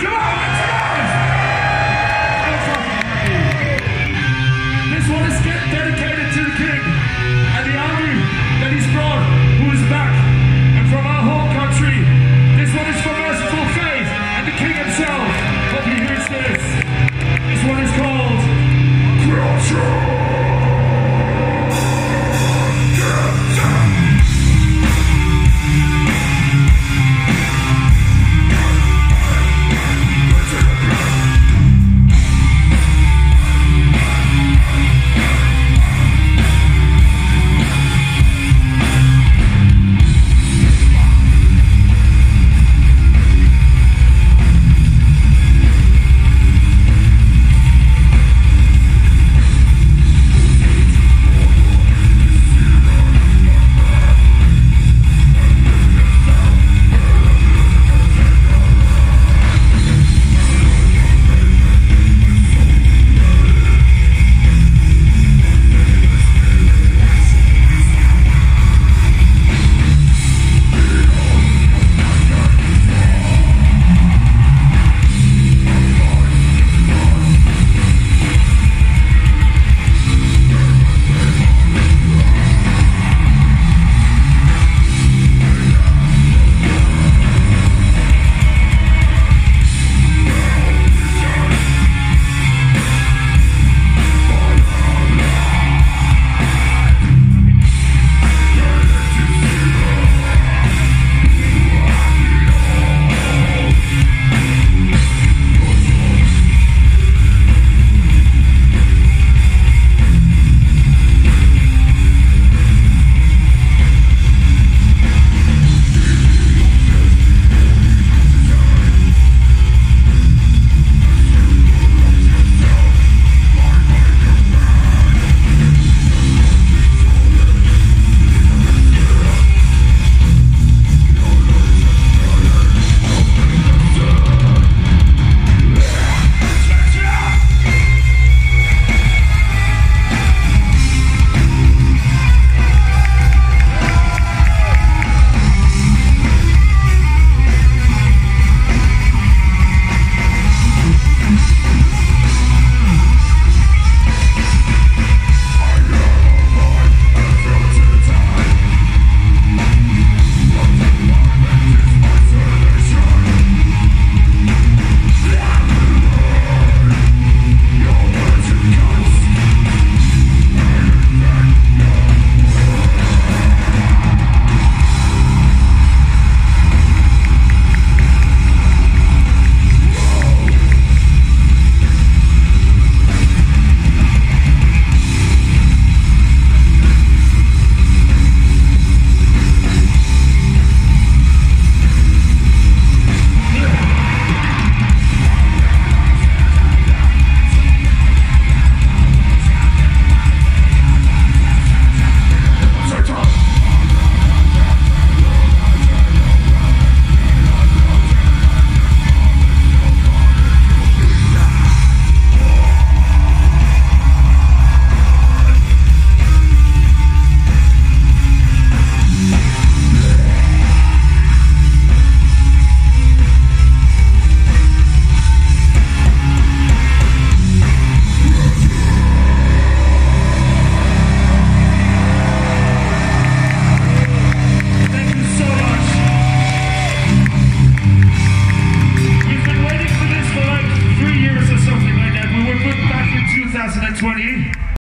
Come on,